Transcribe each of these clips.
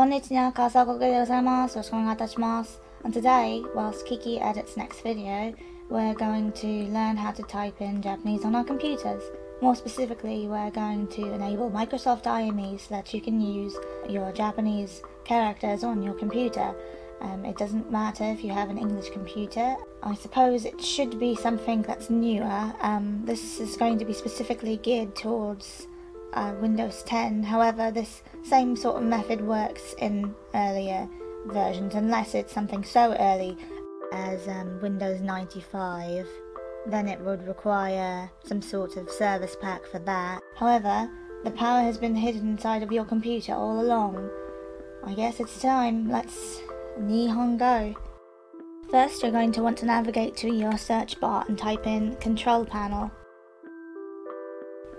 Konnichiwa, Kasagoku de gozaimasu. Yoshiko onegai itashi masu. And today, whilst Kiki edits next video, we're going to learn how to type in Japanese on our computers. More specifically, we're going to enable Microsoft IME so that you can use your Japanese characters on your computer. Um, it doesn't matter if you have an English computer. I suppose it should be something that's newer. Um, this is going to be specifically geared towards uh, Windows 10. However, this same sort of method works in earlier versions, unless it's something so early as um, Windows 95. Then it would require some sort of service pack for that. However, the power has been hidden inside of your computer all along. I guess it's time. Let's Nihongo. First, you're going to want to navigate to your search bar and type in Control Panel.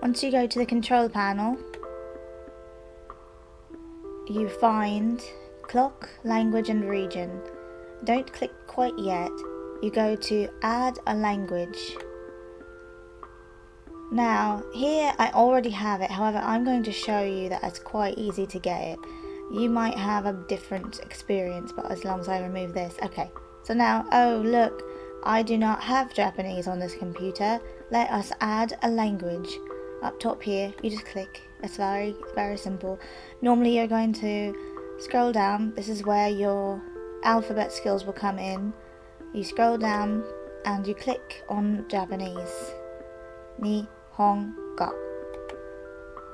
Once you go to the Control Panel, you find Clock, Language and Region. Don't click quite yet. You go to Add a Language. Now, here I already have it, however I'm going to show you that it's quite easy to get it. You might have a different experience, but as long as I remove this. Okay, so now, oh look, I do not have Japanese on this computer. Let us add a language. Up top here, you just click. It's very, very simple. Normally you're going to scroll down. This is where your alphabet skills will come in. You scroll down and you click on Japanese. Nihongo.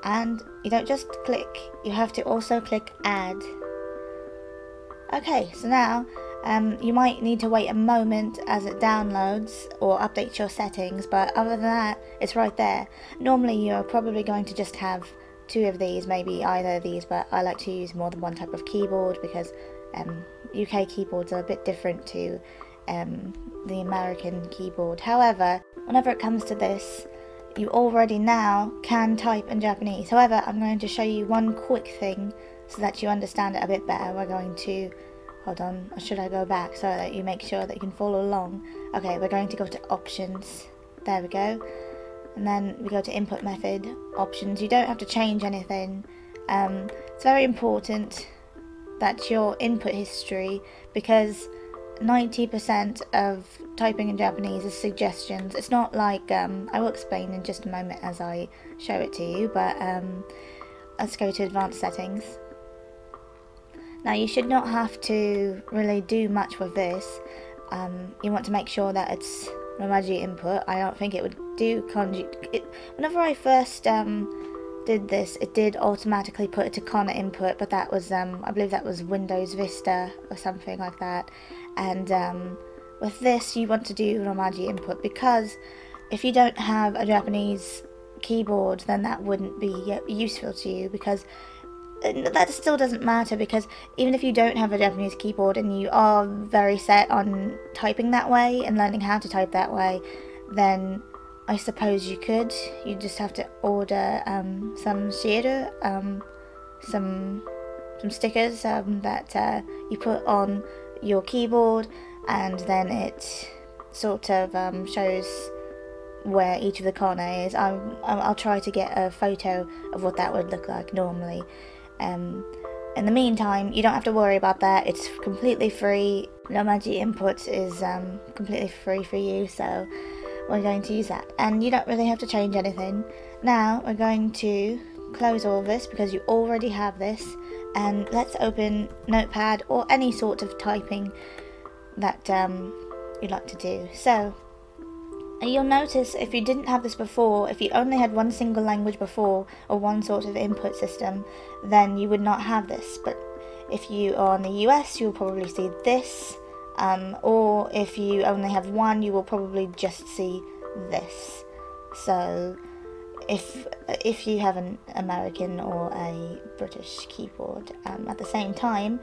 And you don't just click, you have to also click add. Okay, so now um, you might need to wait a moment as it downloads or updates your settings, but other than that, it's right there. Normally you're probably going to just have two of these, maybe either of these, but I like to use more than one type of keyboard because um, UK keyboards are a bit different to um, the American keyboard. However, whenever it comes to this, you already now can type in Japanese. However, I'm going to show you one quick thing so that you understand it a bit better. We're going to, hold on, or should I go back so that you make sure that you can follow along? Okay, we're going to go to options. There we go. And then we go to input method, options. You don't have to change anything. Um, it's very important that your input history because 90% of typing in Japanese is suggestions. It's not like, um, I will explain in just a moment as I show it to you, but um, let's go to advanced settings. Now you should not have to really do much with this. Um, you want to make sure that it's Romaji input. I don't think it would do. It, whenever I first um, did this, it did automatically put it to Kana input, but that was, um, I believe that was Windows Vista or something like that and um, with this you want to do Romaji input because if you don't have a Japanese keyboard then that wouldn't be useful to you because uh, that still doesn't matter because even if you don't have a Japanese keyboard and you are very set on typing that way and learning how to type that way then I suppose you could you just have to order um, some shiru um, some some stickers um, that uh, you put on your keyboard and then it sort of um, shows where each of the kana is. I'm, I'll try to get a photo of what that would look like normally. Um, in the meantime, you don't have to worry about that. It's completely free. Romaji input is um, completely free for you, so we're going to use that. And you don't really have to change anything. Now we're going to close all this because you already have this and let's open notepad or any sort of typing that um, you like to do so you'll notice if you didn't have this before if you only had one single language before or one sort of input system then you would not have this. But if you are in the US you'll probably see this. Um, or if you only have one you will probably just see this. So if if you have an American or a British keyboard um, at the same time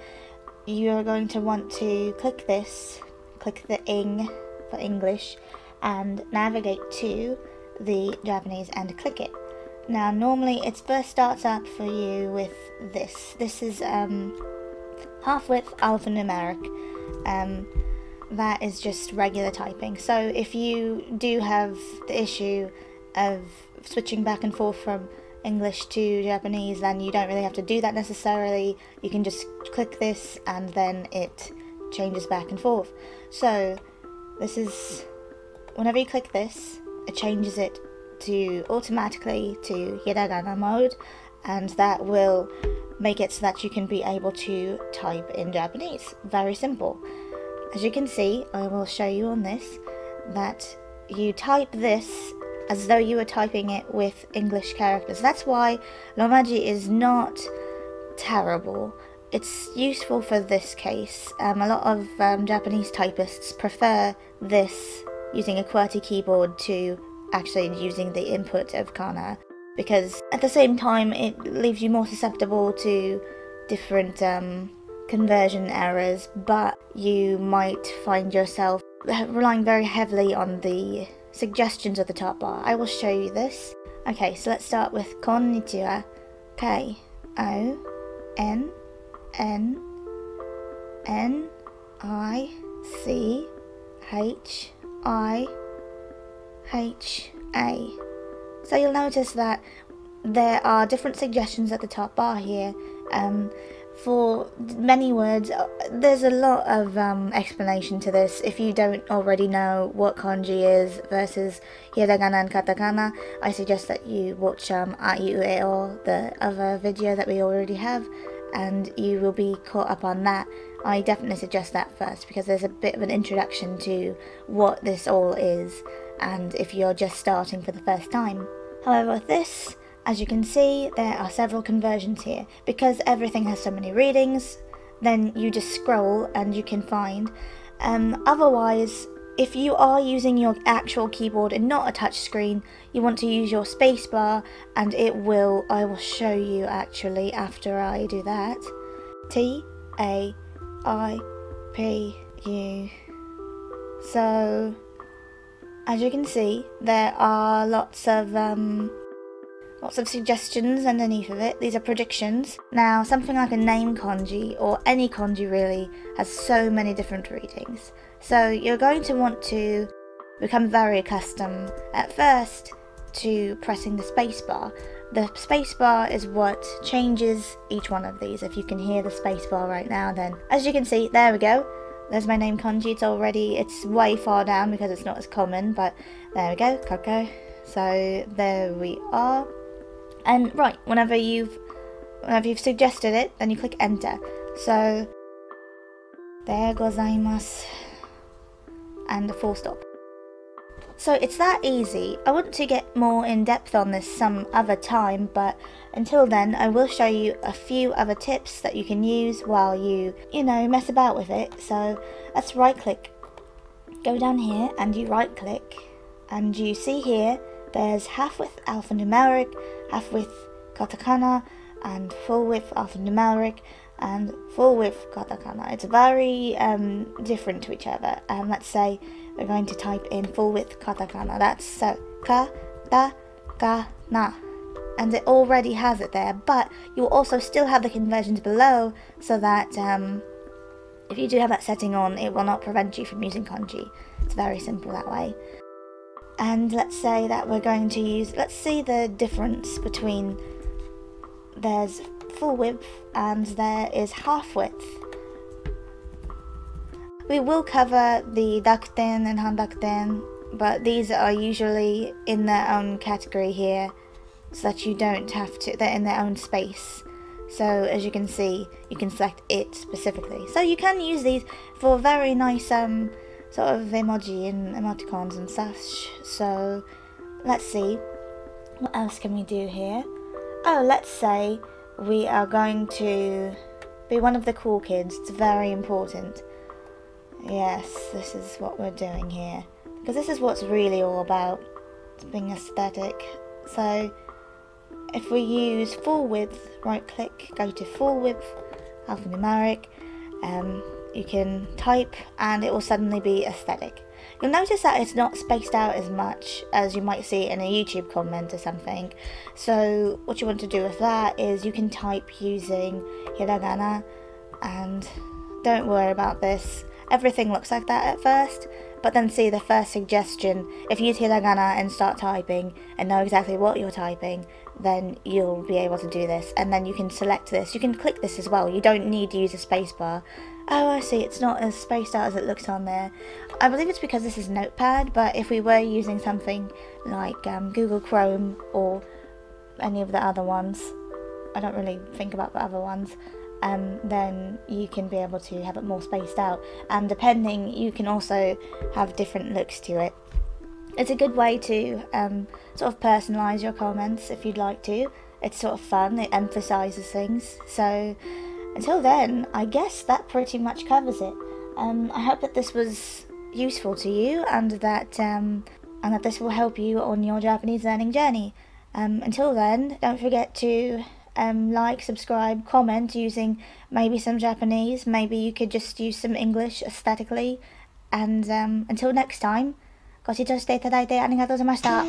you're going to want to click this click the ing for English and navigate to the Japanese and click it now normally it first starts up for you with this this is um, half width alphanumeric um, that is just regular typing so if you do have the issue of switching back and forth from English to Japanese, then you don't really have to do that necessarily. You can just click this and then it changes back and forth. So this is whenever you click this, it changes it to automatically to hiragana mode and that will make it so that you can be able to type in Japanese. Very simple. As you can see, I will show you on this that you type this as though you were typing it with English characters. That's why Romaji is not terrible. It's useful for this case. Um, a lot of um, Japanese typists prefer this using a QWERTY keyboard to actually using the input of kana because at the same time it leaves you more susceptible to different um, conversion errors but you might find yourself relying very heavily on the suggestions of the top bar. I will show you this. Okay, so let's start with konnichiwa. K O N N N I C H I H A. So you'll notice that there are different suggestions at the top bar here. Um, for many words, uh, there's a lot of um, explanation to this. If you don't already know what kanji is versus hiragana and katakana, I suggest that you watch um, Aiueo, the other video that we already have, and you will be caught up on that. I definitely suggest that first because there's a bit of an introduction to what this all is, and if you're just starting for the first time. However, with this as you can see, there are several conversions here. Because everything has so many readings, then you just scroll and you can find. Um, otherwise, if you are using your actual keyboard and not a touch screen, you want to use your spacebar and it will, I will show you actually after I do that. T A I P U. So, as you can see, there are lots of um, Lots of suggestions underneath of it. These are predictions. Now, something like a name kanji, or any kanji really, has so many different readings. So you're going to want to become very accustomed at first to pressing the spacebar. The spacebar is what changes each one of these. If you can hear the spacebar right now, then as you can see, there we go. There's my name kanji. It's already, it's way far down because it's not as common, but there we go, Koko. So there we are. And right, whenever you've whenever you've suggested it, then you click enter. So there gozaimasu and a full stop. So it's that easy. I want to get more in depth on this some other time, but until then, I will show you a few other tips that you can use while you, you know, mess about with it. So let's right click, go down here, and you right click, and you see here there's half width alphanumeric, half width katakana, and full width alphanumeric, and full width katakana. It's very um, different to each other. Um, let's say we're going to type in full width katakana. That's so ka ta ka na. And it already has it there, but you'll also still have the conversions below so that um, if you do have that setting on, it will not prevent you from using kanji. It's very simple that way and let's say that we're going to use let's see the difference between there's full width and there is half width we will cover the dakuten and handakuten but these are usually in their own category here so that you don't have to they're in their own space so as you can see you can select it specifically so you can use these for very nice um sort of emoji and emoticons and such. So let's see. What else can we do here? Oh, let's say we are going to be one of the cool kids. It's very important. Yes, this is what we're doing here. Because this is what's really all about. It's being aesthetic. So if we use full width, right click, go to full width, alphanumeric, um, you can type and it will suddenly be aesthetic. You'll notice that it's not spaced out as much as you might see in a YouTube comment or something. So what you want to do with that is you can type using hiragana and don't worry about this. Everything looks like that at first, but then see the first suggestion. If you use hiragana and start typing and know exactly what you're typing, then you'll be able to do this. And then you can select this. You can click this as well. You don't need to use a spacebar. Oh, I see. It's not as spaced out as it looks on there. I believe it's because this is Notepad, but if we were using something like um, Google Chrome or any of the other ones, I don't really think about the other ones, um, then you can be able to have it more spaced out. And depending, you can also have different looks to it. It's a good way to um, sort of personalise your comments if you'd like to. It's sort of fun, it emphasises things. So until then, I guess that pretty much covers it. Um, I hope that this was useful to you and that um, and that this will help you on your Japanese learning journey. Um, until then, don't forget to um, like, subscribe, comment using maybe some Japanese, maybe you could just use some English aesthetically. And um, until next time, ご視聴していただいてありがとうございました。